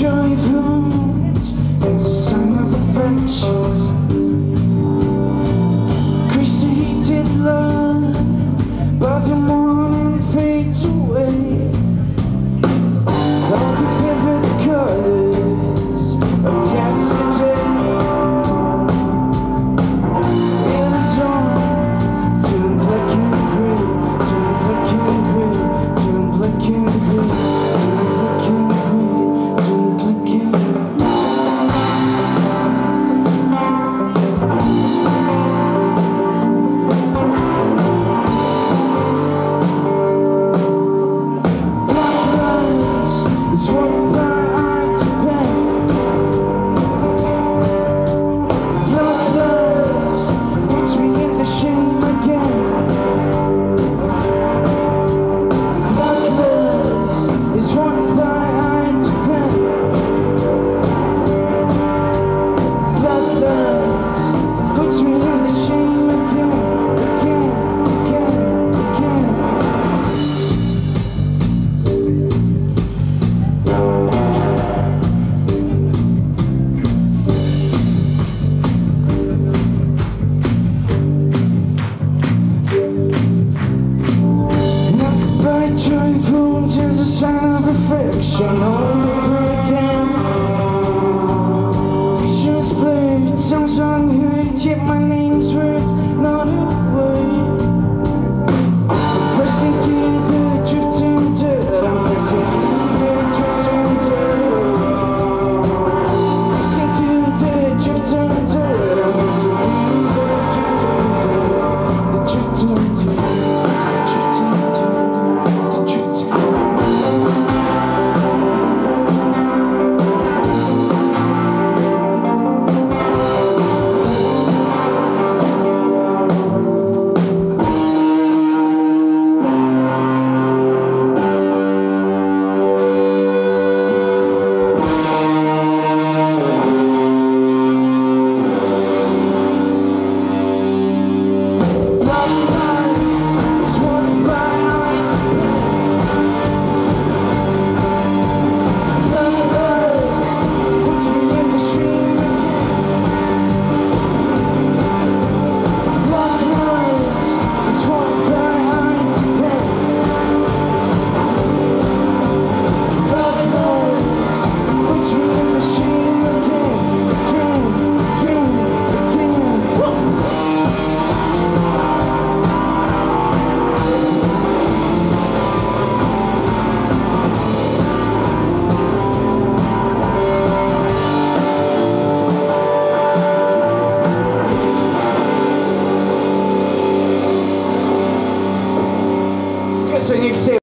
joy blooms as a sign of affection. Crusaded love, but the morning fades away. time for fiction sing say.